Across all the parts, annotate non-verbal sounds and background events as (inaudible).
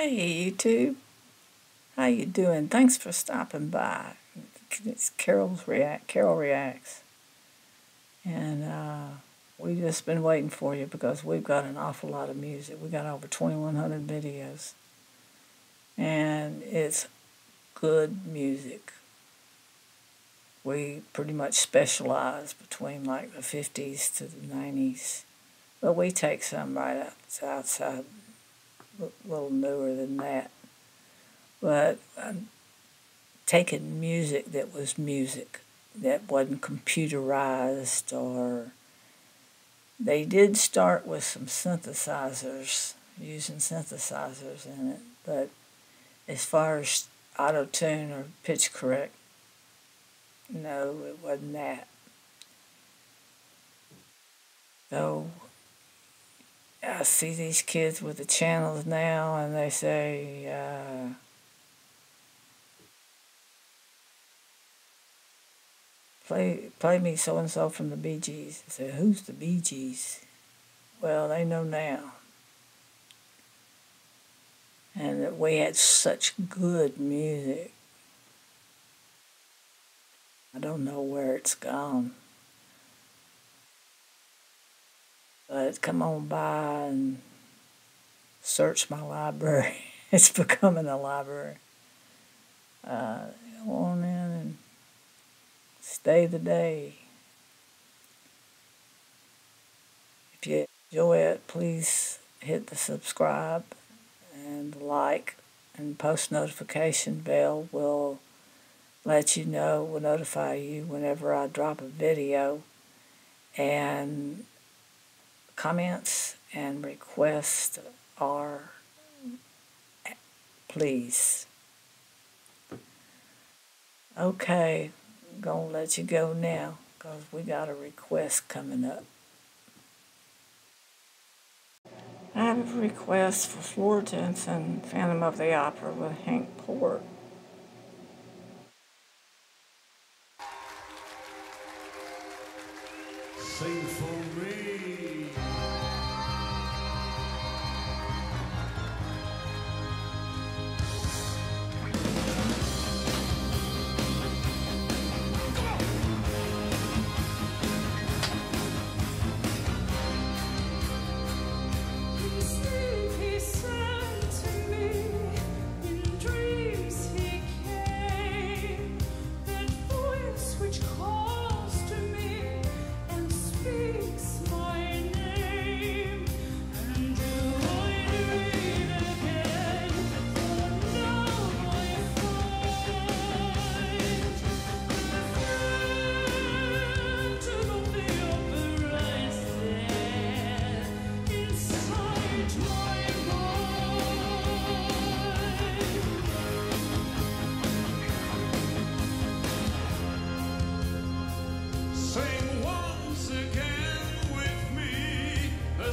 Hey YouTube, how you doing? Thanks for stopping by. It's Carole Reacts. Carole Reacts, and uh, we just been waiting for you because we've got an awful lot of music. We got over 2,100 videos, and it's good music. We pretty much specialize between like the 50s to the 90s, but we take some right outside a little newer than that. But I'm taking music that was music, that wasn't computerized or. They did start with some synthesizers, using synthesizers in it, but as far as auto tune or pitch correct, no, it wasn't that. So I see these kids with the channels now, and they say, uh, "Play, play me so and so from the Bee Gees." I say, "Who's the Bee Gees?" Well, they know now, and that we had such good music. I don't know where it's gone. Come on by and search my library. (laughs) it's becoming a library. Uh, go on in and stay the day. If you enjoy it, please hit the subscribe and like and post notification bell will let you know, will notify you whenever I drop a video. And comments and requests are please. Okay, I'm gonna let you go now because we got a request coming up. I have a request for Floor Jansen, Phantom of the Opera with Hank Poort. Sing again with me a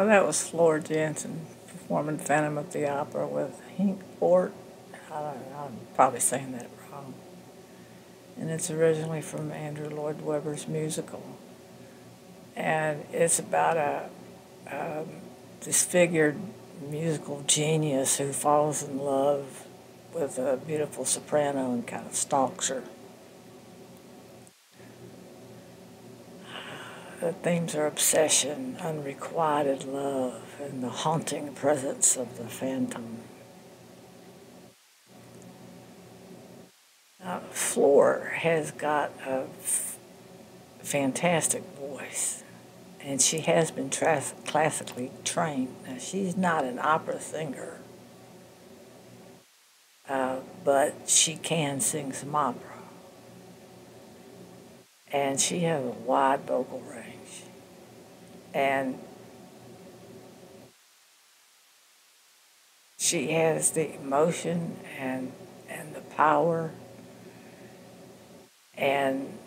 Oh, that was Flora Jensen performing Phantom of the Opera with Hank Fort. I I'm probably saying that wrong. And it's originally from Andrew Lloyd Webber's musical. And it's about a um, disfigured musical genius who falls in love with a beautiful soprano and kind of stalks her. The themes are obsession, unrequited love, and the haunting presence of the phantom. Uh, Floor has got a fantastic voice, and she has been classically trained. Now, she's not an opera singer, uh, but she can sing some opera. And she has a wide vocal range. And she has the emotion and and the power. And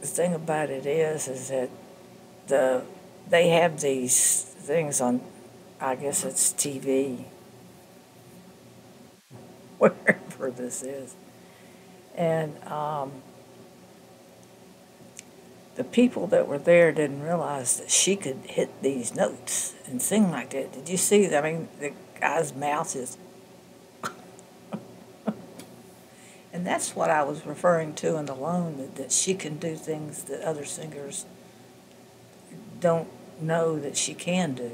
the thing about it is, is that the they have these things on, I guess it's TV, (laughs) wherever this is, and um, the people that were there didn't realize that she could hit these notes and sing like that. Did you see? I mean, the guy's mouth is. (laughs) and that's what I was referring to in the loan that, that she can do things that other singers don't know that she can do.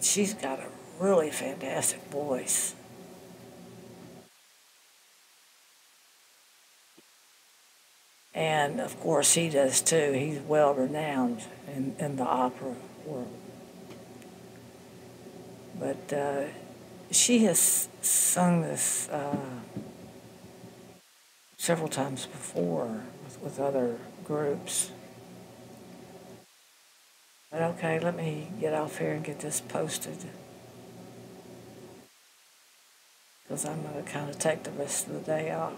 She's got a really fantastic voice. And of course, he does too. He's well renowned in, in the opera world. But uh, she has sung this uh, several times before with, with other groups. But okay, let me get off here and get this posted. Because I'm going to kind of take the rest of the day off.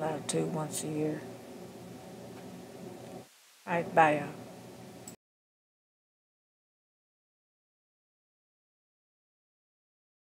Allowed to once a year. Right, bye, y'all.